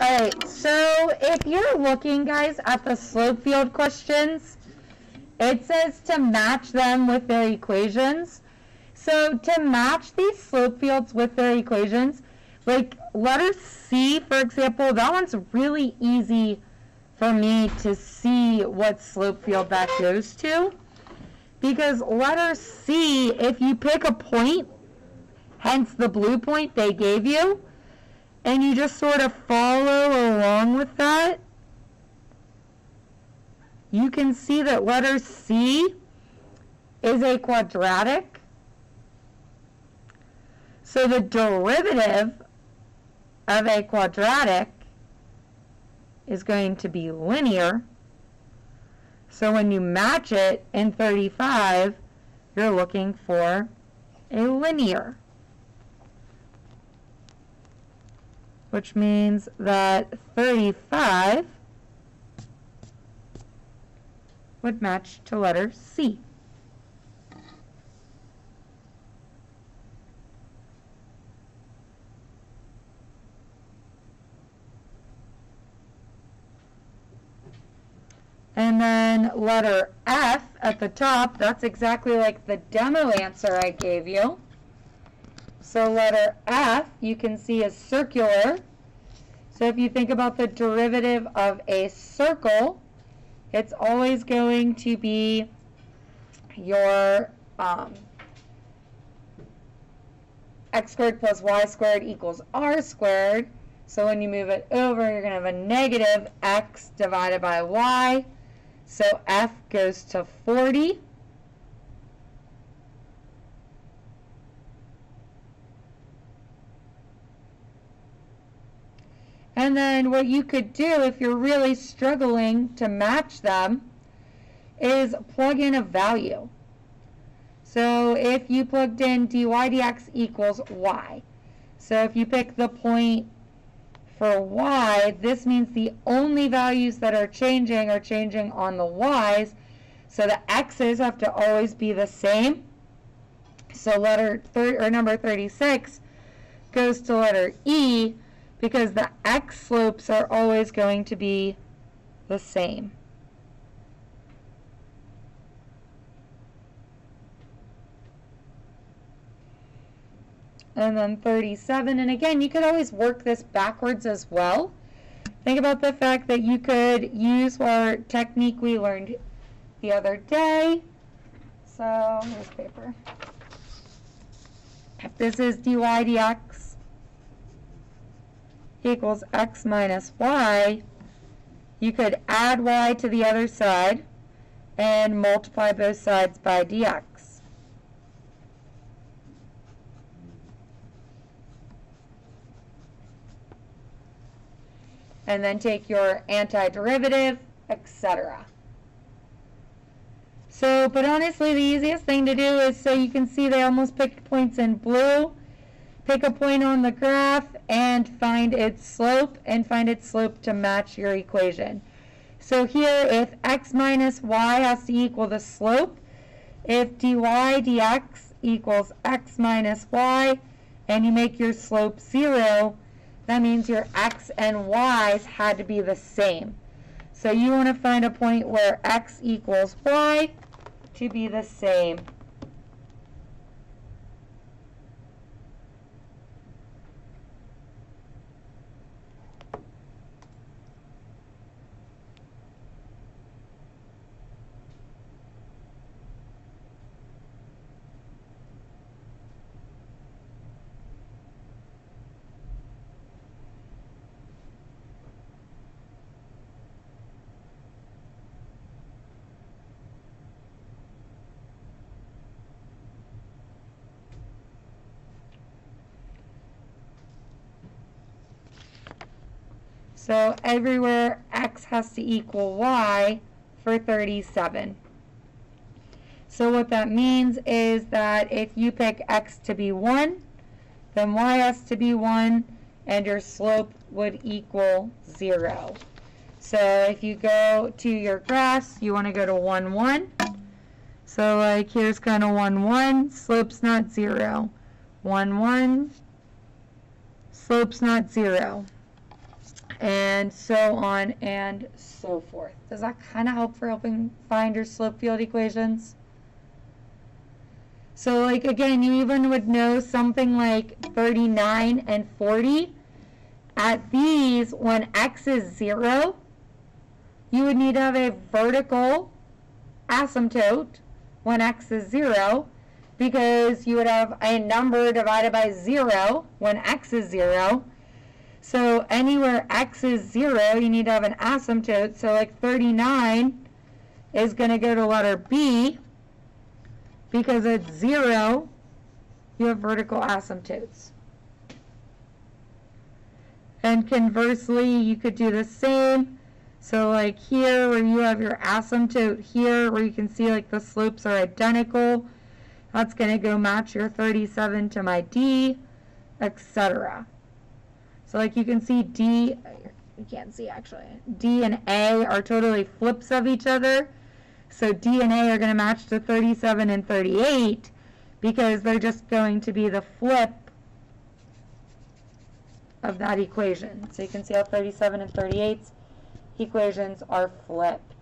Alright, so if you're looking, guys, at the slope field questions, it says to match them with their equations. So to match these slope fields with their equations, like letter C, for example, that one's really easy for me to see what slope field that goes to. Because letter C, if you pick a point, hence the blue point they gave you, and you just sort of follow along with that, you can see that letter C is a quadratic. So the derivative of a quadratic is going to be linear. So when you match it in 35, you're looking for a linear. Which means that 35 would match to letter C. And then letter F at the top, that's exactly like the demo answer I gave you. So letter F, you can see is circular. So if you think about the derivative of a circle, it's always going to be your um, x squared plus y squared equals r squared. So when you move it over, you're going to have a negative x divided by y. So F goes to 40. And then what you could do if you're really struggling to match them is plug in a value. So if you plugged in dy dx equals y. So if you pick the point for y, this means the only values that are changing are changing on the y's. So the x's have to always be the same. So letter or number 36 goes to letter E because the x slopes are always going to be the same. and then 37. And again, you could always work this backwards as well. Think about the fact that you could use our technique we learned the other day. So here's paper. If this is dy dx equals x minus y, you could add y to the other side and multiply both sides by dx. and then take your antiderivative, etc. So, but honestly, the easiest thing to do is so you can see they almost picked points in blue. Pick a point on the graph and find its slope and find its slope to match your equation. So here, if x minus y has to equal the slope, if dy dx equals x minus y, and you make your slope 0, that means your x and y's had to be the same. So you want to find a point where x equals y to be the same. So everywhere x has to equal y for 37. So what that means is that if you pick x to be 1, then y has to be 1, and your slope would equal 0. So if you go to your graphs, you want to go to 1, 1. So like here's kind of 1, 1, slope's not 0. 1, 1, slope's not zero, and so on and so forth. Does that kind of help for helping find your slope field equations? So like again, you even would know something like 39 and 40. At these, when x is 0, you would need to have a vertical asymptote when x is 0 because you would have a number divided by 0 when x is 0. So anywhere x is 0, you need to have an asymptote. So like 39 is going to go to letter B because it's 0, you have vertical asymptotes. And conversely, you could do the same. So like here where you have your asymptote here where you can see like the slopes are identical, that's going to go match your 37 to my D, etc. So like you can see D, you can't see actually, D and A are totally flips of each other. So D and A are going to match to 37 and 38 because they're just going to be the flip of that equation. So you can see how 37 and 38 equations are flipped.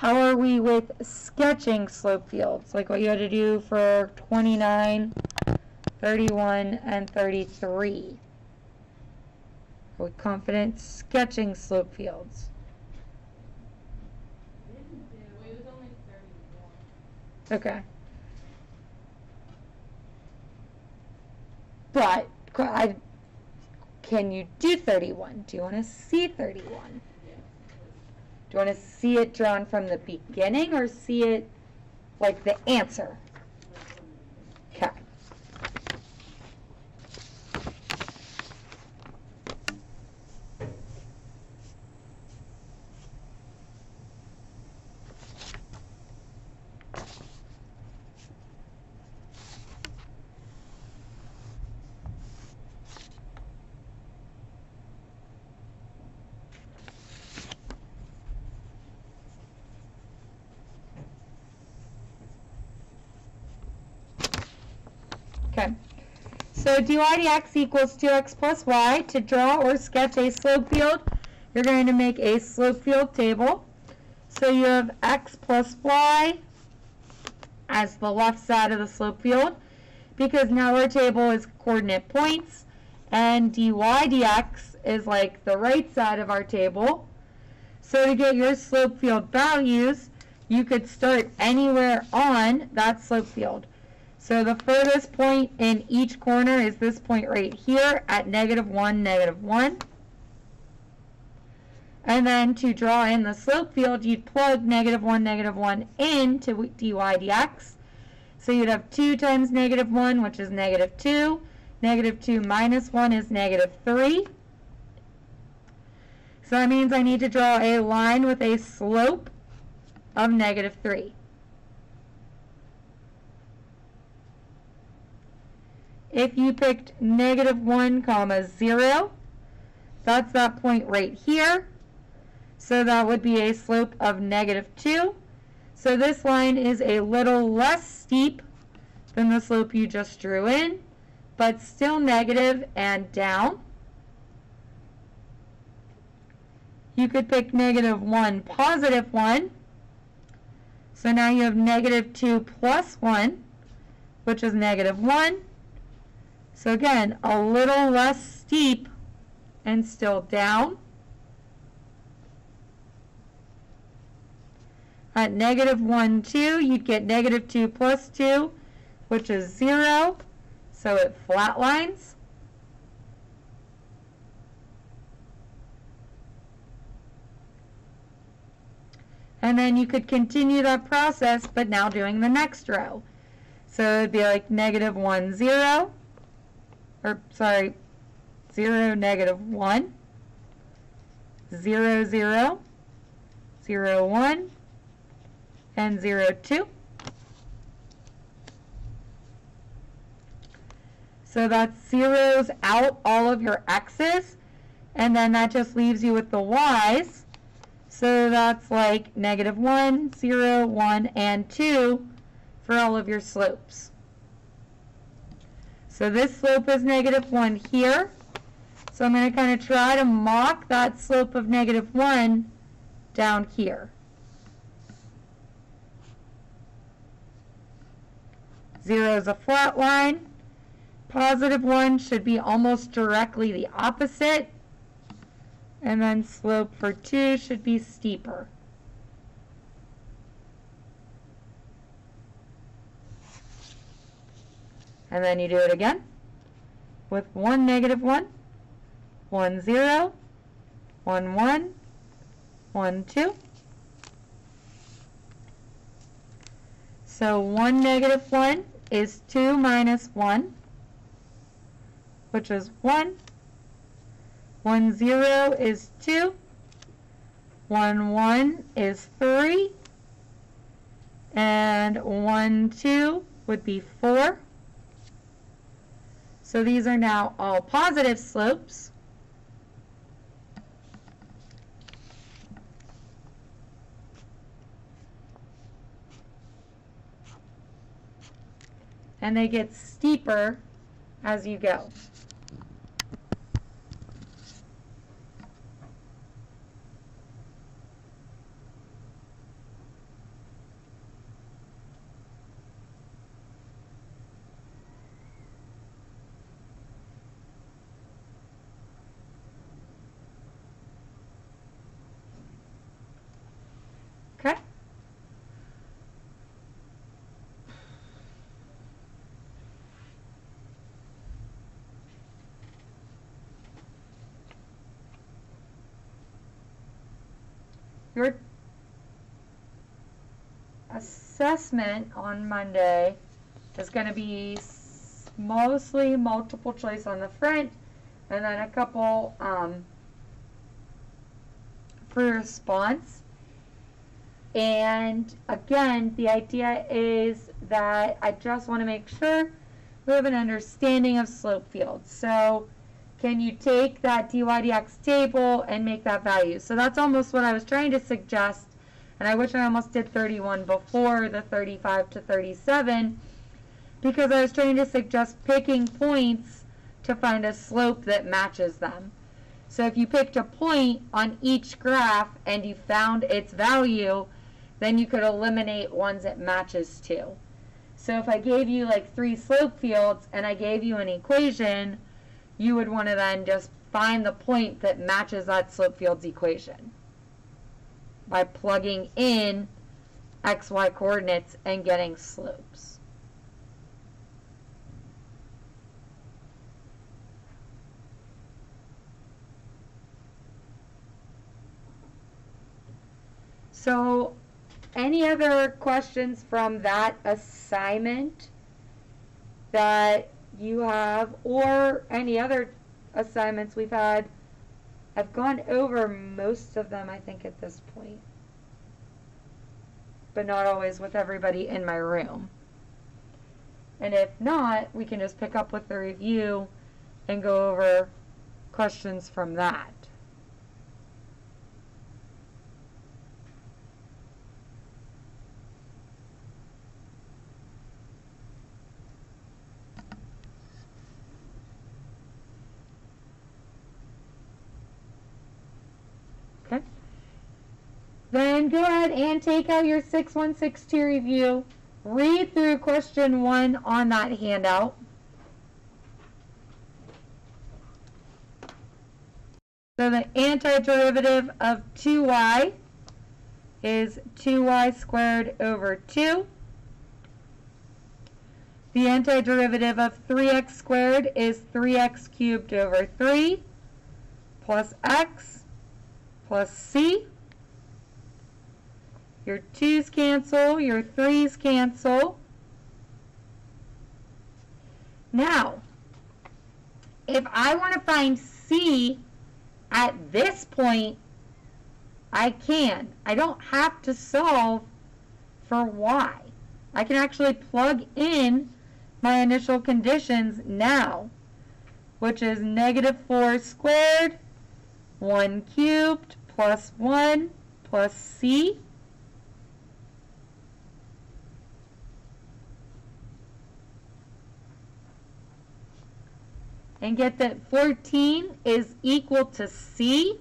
How are we with sketching slope fields? Like what you had to do for 29, 31, and 33. Are we confident sketching slope fields? Okay. But I, can you do 31? Do you want to see 31? Do you want to see it drawn from the beginning or see it like the answer? Okay. Okay. So dy dx equals 2x plus y. To draw or sketch a slope field, you're going to make a slope field table. So you have x plus y as the left side of the slope field because now our table is coordinate points and dy dx is like the right side of our table. So to get your slope field values, you could start anywhere on that slope field. So the furthest point in each corner is this point right here at negative 1, negative 1. And then to draw in the slope field, you'd plug negative 1, negative 1 into dy dx. So you'd have 2 times negative 1, which is negative 2. Negative 2 minus 1 is negative 3. So that means I need to draw a line with a slope of negative 3. If you picked negative 1 comma 0, that's that point right here. So that would be a slope of negative 2. So this line is a little less steep than the slope you just drew in, but still negative and down. You could pick negative 1, positive 1. So now you have negative 2 plus 1, which is negative 1. So again, a little less steep and still down. At negative 1, 2, you'd get negative 2 plus 2, which is 0. So it flatlines. And then you could continue that process, but now doing the next row. So it would be like negative 1, 0 or sorry, 0, negative 1, 0, 0, 0, 1, and 0, 2. So that zeroes out all of your x's, and then that just leaves you with the y's. So that's like negative 1, 0, 1, and 2 for all of your slopes. So this slope is negative 1 here. So I'm going to kind of try to mock that slope of negative 1 down here. 0 is a flat line. Positive 1 should be almost directly the opposite. And then slope for 2 should be steeper. And then you do it again with 1, negative 1, 1, 0, 1, 1, 1, 2. So 1, negative 1 is 2 minus 1, which is 1. 1, 0 is 2. 1, 1 is 3. And 1, 2 would be 4. So these are now all positive slopes. And they get steeper as you go. Okay. Your assessment on Monday is going to be mostly multiple choice on the front and then a couple um, for response. And again, the idea is that I just want to make sure we have an understanding of slope fields. So can you take that dy dx table and make that value? So that's almost what I was trying to suggest. And I wish I almost did 31 before the 35 to 37 because I was trying to suggest picking points to find a slope that matches them. So if you picked a point on each graph and you found its value, then you could eliminate ones it matches to. So if I gave you like three slope fields and I gave you an equation, you would want to then just find the point that matches that slope field's equation by plugging in xy coordinates and getting slopes. So any other questions from that assignment that you have or any other assignments we've had? I've gone over most of them, I think, at this point. But not always with everybody in my room. And if not, we can just pick up with the review and go over questions from that. Then go ahead and take out your 6162 review. Read through question one on that handout. So the antiderivative of 2y is 2y squared over 2. The antiderivative of 3x squared is 3x cubed over 3 plus x plus c. Your 2's cancel, your 3's cancel. Now, if I want to find C at this point, I can. I don't have to solve for Y. I can actually plug in my initial conditions now, which is negative 4 squared, 1 cubed, plus 1, plus c and get that 14 is equal to c.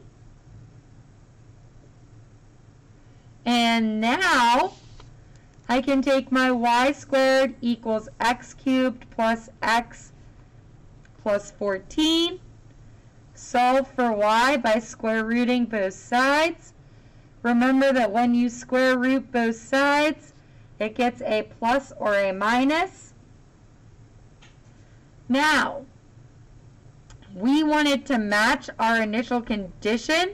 And now I can take my y squared equals x cubed plus x plus 14. Solve for y by square rooting both sides. Remember that when you square root both sides, it gets a plus or a minus. Now, we wanted to match our initial condition.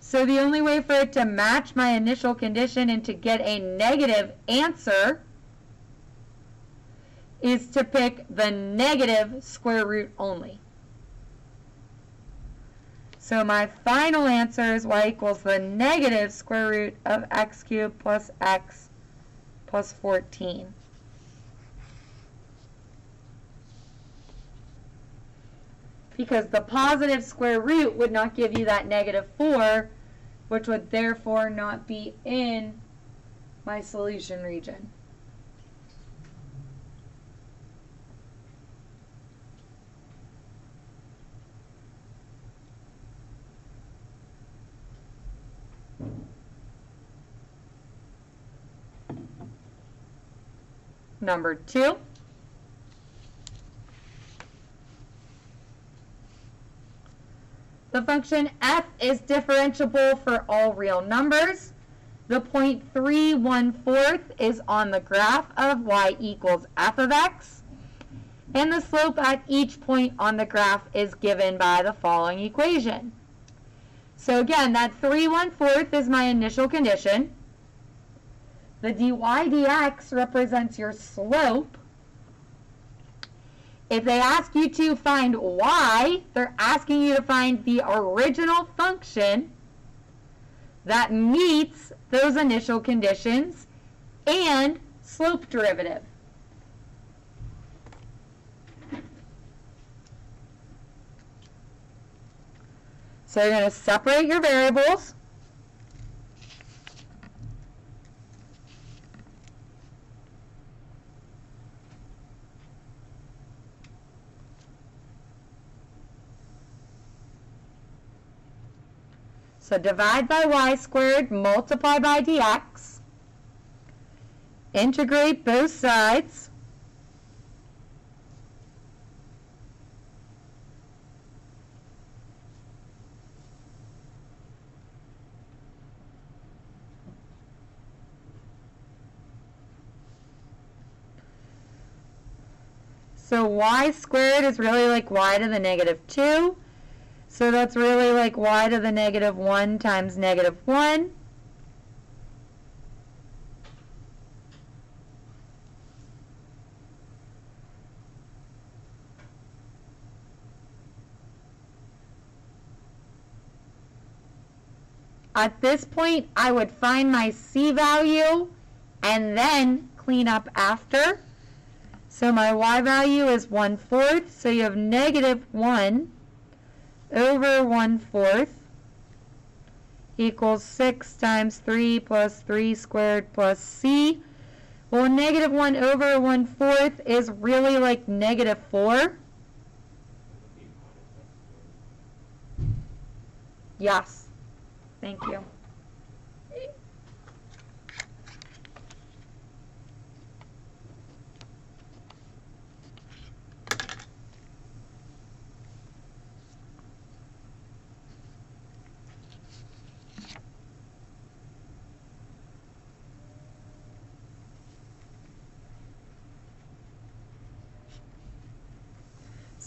So the only way for it to match my initial condition and to get a negative answer is to pick the negative square root only. So my final answer is y equals the negative square root of x cubed plus x plus 14. Because the positive square root would not give you that negative 4, which would therefore not be in my solution region. Number two. The function f is differentiable for all real numbers. The point 3 1 fourth is on the graph of y equals f of x. And the slope at each point on the graph is given by the following equation. So again, that 3 1 fourth is my initial condition. The dy dx represents your slope. If they ask you to find y, they're asking you to find the original function that meets those initial conditions and slope derivative. So you're going to separate your variables. So divide by y squared, multiply by dx. Integrate both sides. So y squared is really like y to the negative 2. So that's really like y to the negative 1 times negative 1. At this point, I would find my C value and then clean up after. So my Y value is 1 fourth, so you have negative 1 over 1 fourth equals 6 times 3 plus 3 squared plus c. Well, negative 1 over 1 fourth is really like negative 4. Yes. Thank you.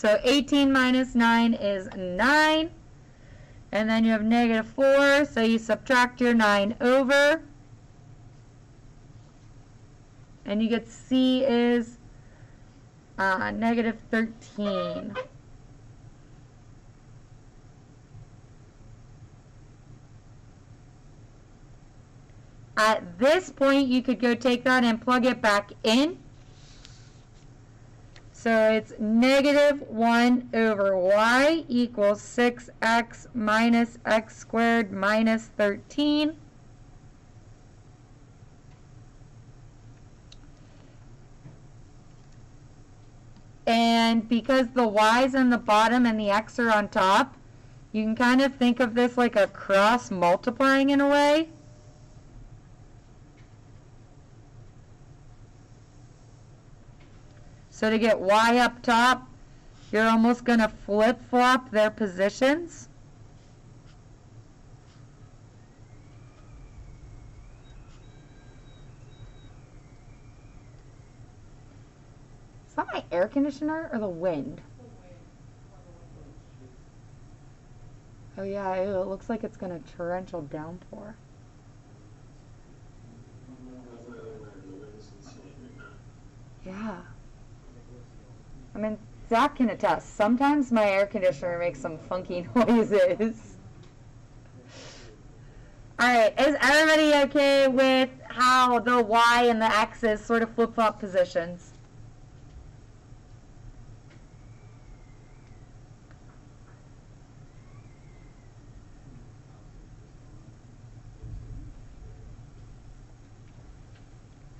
So 18 minus 9 is 9. And then you have negative 4, so you subtract your 9 over. And you get C is uh, negative 13. At this point, you could go take that and plug it back in. So it's negative 1 over y equals 6x minus x squared minus 13. And because the y's on the bottom and the x are on top, you can kind of think of this like a cross multiplying in a way. So to get y up top, you're almost going to flip-flop their positions. Is that my air conditioner or the wind? Oh yeah, it looks like it's going to torrential downpour. Yeah. I Zach can attest. Sometimes my air conditioner makes some funky noises. Alright, is everybody okay with how the Y and the X's sort of flip-flop positions?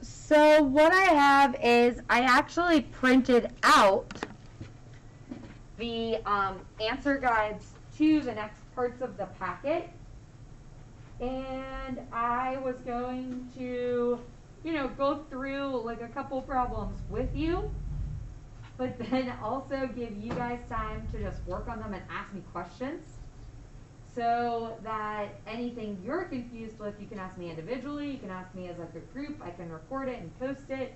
So what I have is I actually printed out the um, answer guides to the next parts of the packet. And I was going to, you know, go through like a couple problems with you, but then also give you guys time to just work on them and ask me questions so that anything you're confused with, you can ask me individually, you can ask me as like a group, I can record it and post it.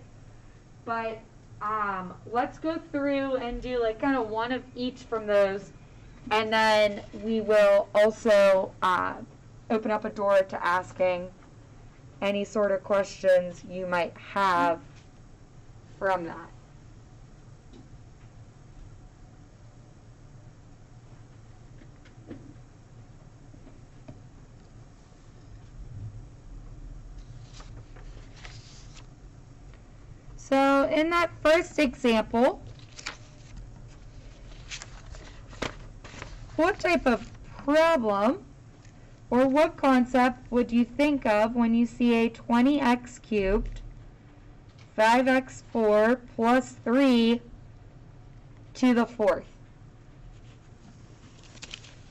But um, let's go through and do like kind of one of each from those, and then we will also uh, open up a door to asking any sort of questions you might have from that. So in that first example, what type of problem or what concept would you think of when you see a 20x cubed 5x4 plus 3 to the fourth?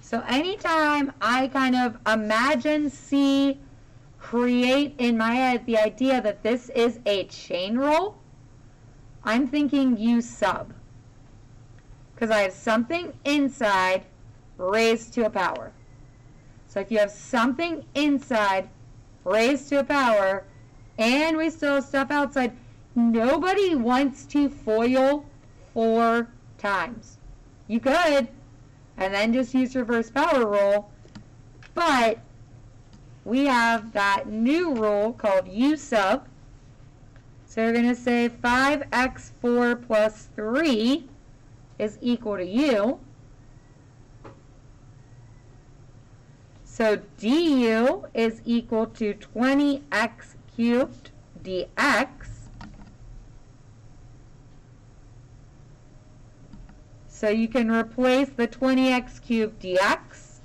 So anytime I kind of imagine, see, create in my head the idea that this is a chain rule, I'm thinking u sub. Because I have something inside raised to a power. So if you have something inside raised to a power, and we still have stuff outside, nobody wants to FOIL four times. You could, and then just use reverse power rule, but we have that new rule called U sub, so we're going to say 5x4 plus 3 is equal to u. So du is equal to 20x cubed dx. So you can replace the 20x cubed dx.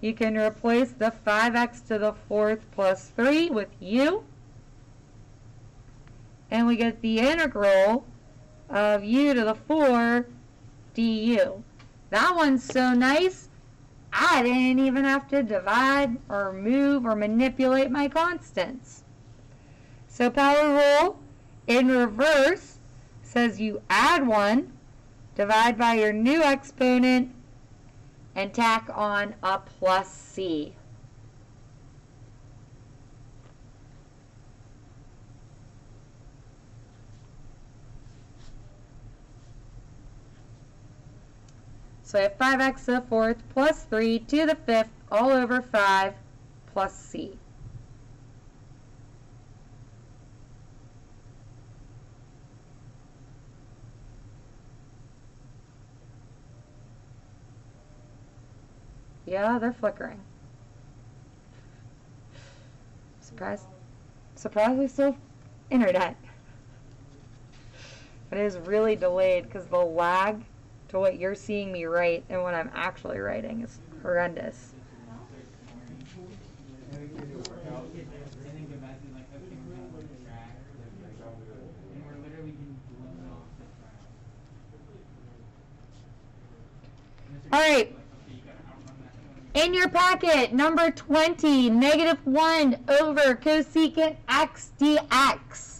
You can replace the 5x to the fourth plus 3 with u and we get the integral of u to the 4 du. That one's so nice, I didn't even have to divide or move or manipulate my constants. So power rule in reverse says you add 1, divide by your new exponent, and tack on a plus c. So I have 5x to the fourth plus 3 to the fifth all over 5 plus c. Yeah, they're flickering. Surprise. Surprise we still internet. But it is really delayed because the lag to what you're seeing me write and what I'm actually writing is horrendous. All right. In your packet, number 20, negative 1 over cosecant x dx.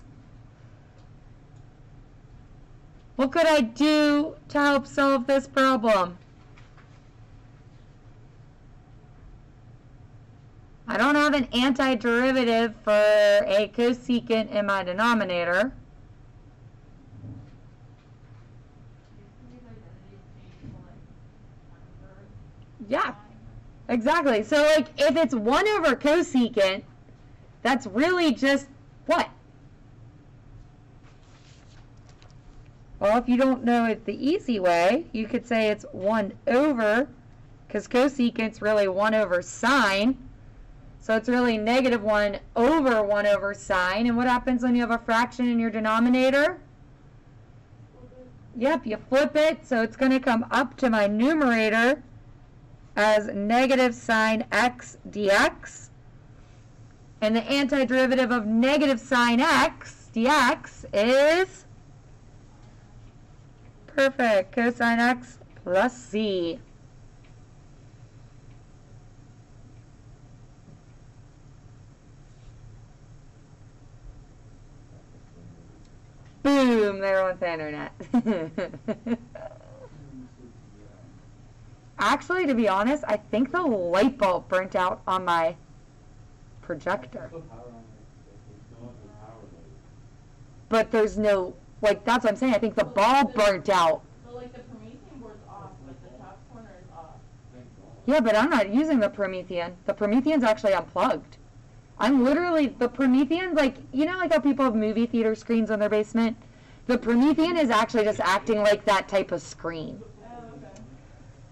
What could I do to help solve this problem? I don't have an antiderivative for a cosecant in my denominator. Yeah, exactly. So like if it's 1 over cosecant, that's really just what? Well, if you don't know it the easy way, you could say it's 1 over, because cosecant's really 1 over sine. So it's really negative 1 over 1 over sine. And what happens when you have a fraction in your denominator? Yep, you flip it, so it's going to come up to my numerator as negative sine x dx. And the antiderivative of negative sine x dx is perfect, cosine x plus c. Boom, they're on the internet. Actually, to be honest, I think the light bulb burnt out on my projector. But there's no, like, that's what I'm saying. I think the bulb burnt out. So like the Promethean board's off, like the top corner is off. Yeah, but I'm not using the Promethean. The Promethean's actually unplugged. I'm literally, the Promethean, like, you know, like how people have movie theater screens in their basement? The Promethean is actually just acting like that type of screen. Oh, okay.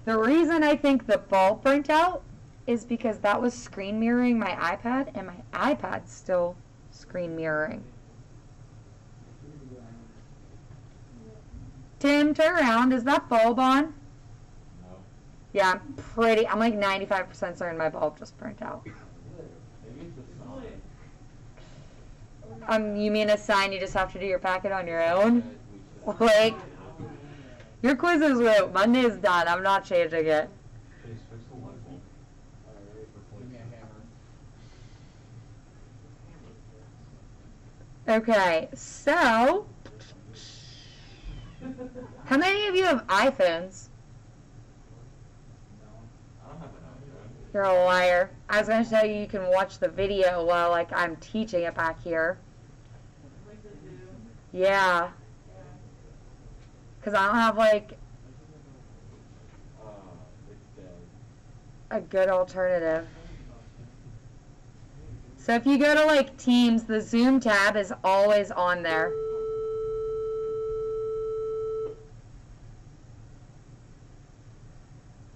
The reason I think the bulb burnt out is because that was screen mirroring my iPad, and my iPad's still screen mirroring. Tim, turn around. Is that bulb on? Yeah, I'm pretty, I'm like 95% certain my bulb just burnt out. Um, you mean a sign you just have to do your packet on your own? Like, your quiz is wrote. Monday's done. I'm not changing it. Okay, so how many of you have iPhones? You're a liar. I was gonna tell you you can watch the video while like I'm teaching it back here. Yeah, Yeah. cause I don't have like a good alternative. So if you go to like Teams, the Zoom tab is always on there.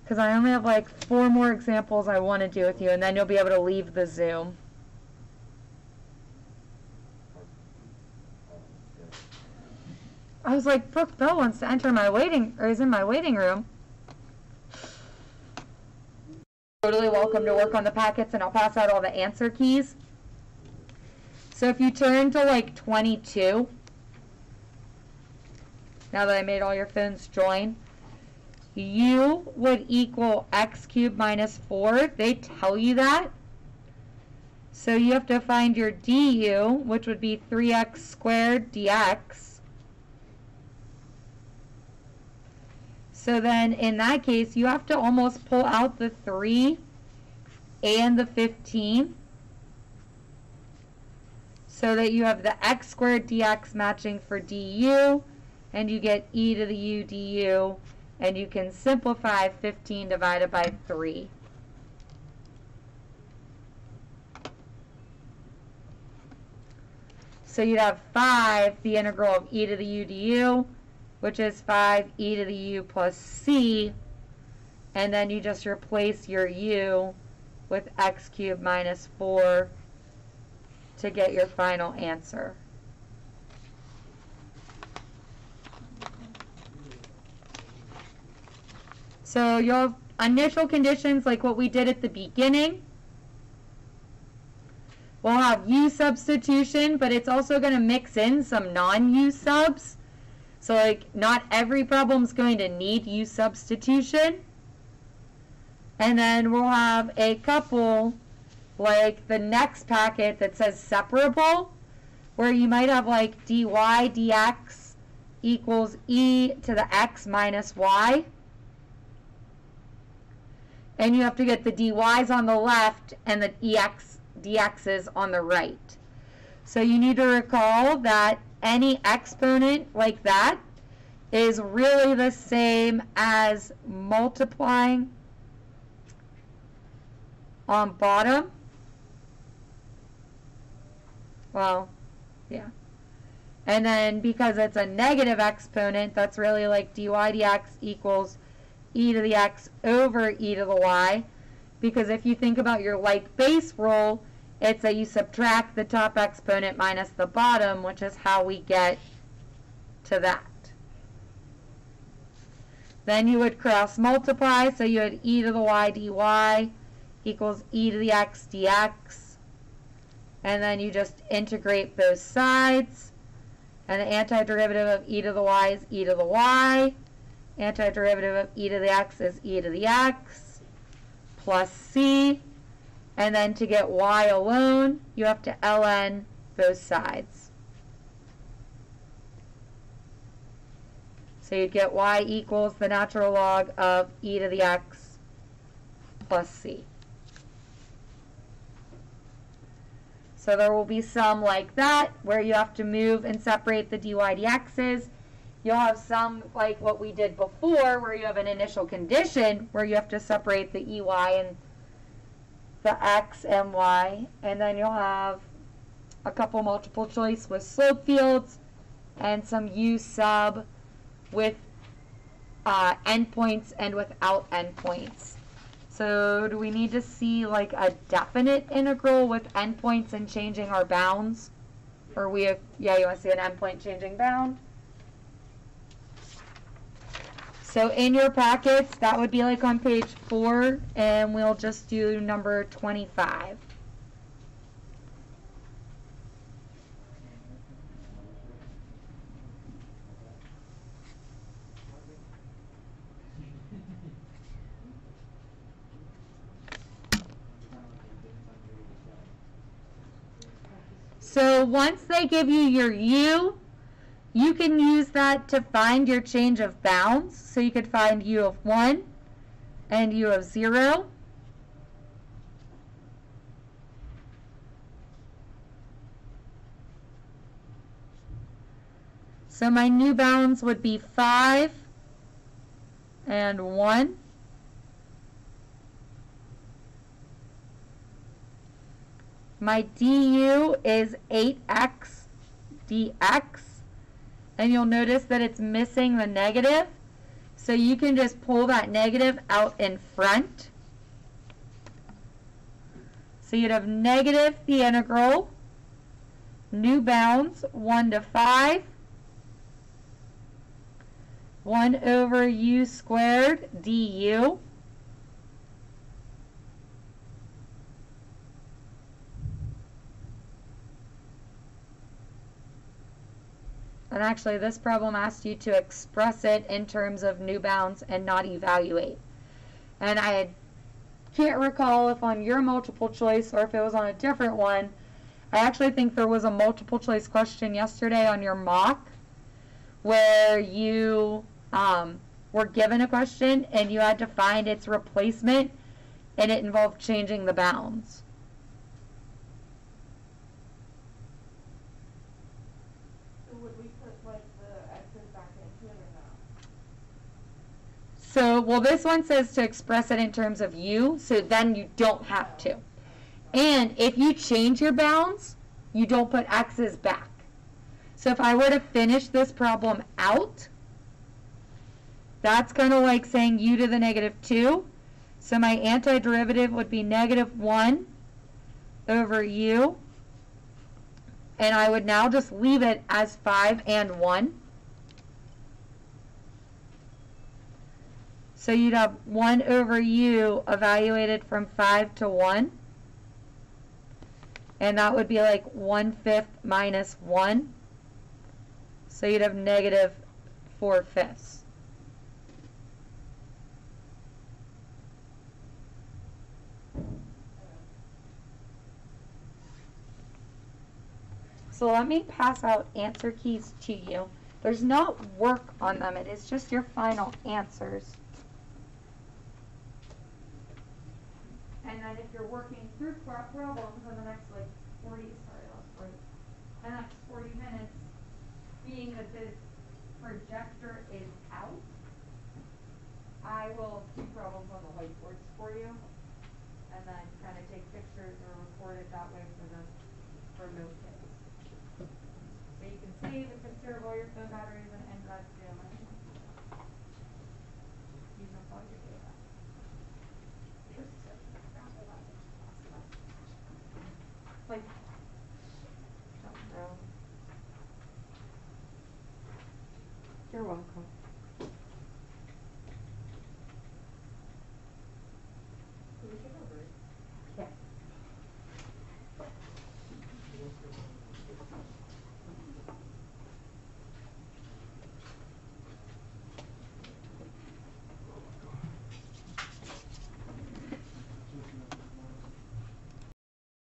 Because I only have like four more examples I want to do with you, and then you'll be able to leave the Zoom. I was like, Brooke Bell wants to enter my waiting, or is in my waiting room. Totally welcome to work on the packets, and I'll pass out all the answer keys. So if you turn to like 22, now that I made all your phones join, u would equal x cubed minus 4. They tell you that. So you have to find your du, which would be 3x squared dx. So then in that case, you have to almost pull out the 3 and the 15 so that you have the x squared dx matching for du and you get e to the u du and you can simplify 15 divided by 3. So you'd have 5, the integral of e to the u du, which is 5 e to the u plus c, and then you just replace your u with x cubed minus 4 to get your final answer. So you'll have initial conditions like what we did at the beginning. We'll have U substitution, but it's also going to mix in some non-U subs. So like not every problem is going to need U substitution. And then we'll have a couple like the next packet that says separable where you might have like dy dx equals e to the x minus y. And you have to get the dy's on the left and the ex dx's on the right. So you need to recall that any exponent like that is really the same as multiplying on bottom. Well, yeah. And then because it's a negative exponent, that's really like dy dx equals e to the x over e to the y. Because if you think about your like base rule, it's that you subtract the top exponent minus the bottom, which is how we get to that. Then you would cross multiply, so you had e to the y dy equals e to the x dx. And then you just integrate both sides. And the antiderivative of e to the y is e to the y. Antiderivative of e to the x is e to the x plus c. And then to get y alone, you have to ln both sides. So you'd get y equals the natural log of e to the x plus c. So there will be some like that where you have to move and separate the dy dx's. You'll have some like what we did before where you have an initial condition where you have to separate the ey and the x and y. And then you'll have a couple multiple choice with slope fields and some u sub with uh, endpoints and without endpoints. So do we need to see like a definite integral with endpoints and changing our bounds? Or we have, yeah, you want to see an endpoint changing bound? So in your packets, that would be like on page four, and we'll just do number 25. So once they give you your U, you can use that to find your change of bounds. So you could find U of 1 and U of 0. So my new bounds would be 5 and 1. My du is 8x dx. And you'll notice that it's missing the negative. So you can just pull that negative out in front. So you'd have negative the integral, new bounds, 1 to 5, 1 over u squared du. And actually, this problem asked you to express it in terms of new bounds and not evaluate. And I can't recall if on your multiple choice or if it was on a different one. I actually think there was a multiple choice question yesterday on your mock where you um, were given a question and you had to find its replacement and it involved changing the bounds. Would we put like the X's back into it or not? So, well, this one says to express it in terms of u, so then you don't have to. And if you change your bounds, you don't put x's back. So if I were to finish this problem out, that's kind of like saying u to the negative 2. So my antiderivative would be negative 1 over u. And I would now just leave it as 5 and 1. So you'd have 1 over u evaluated from 5 to 1. And that would be like 1 fifth minus 1. So you'd have negative 4 fifths. So let me pass out answer keys to you. There's not work on them, it is just your final answers. And then if you're working through problems in the next like 40, sorry, that was 40, the next 40 minutes, being that this projector is out, I will keep problems on the whiteboards for you and then kind of take pictures or record it that way for the remote kids. So you can save and conserve all your phone batteries and end that Zoom. and Use up all your data. Like, don't know. You're welcome.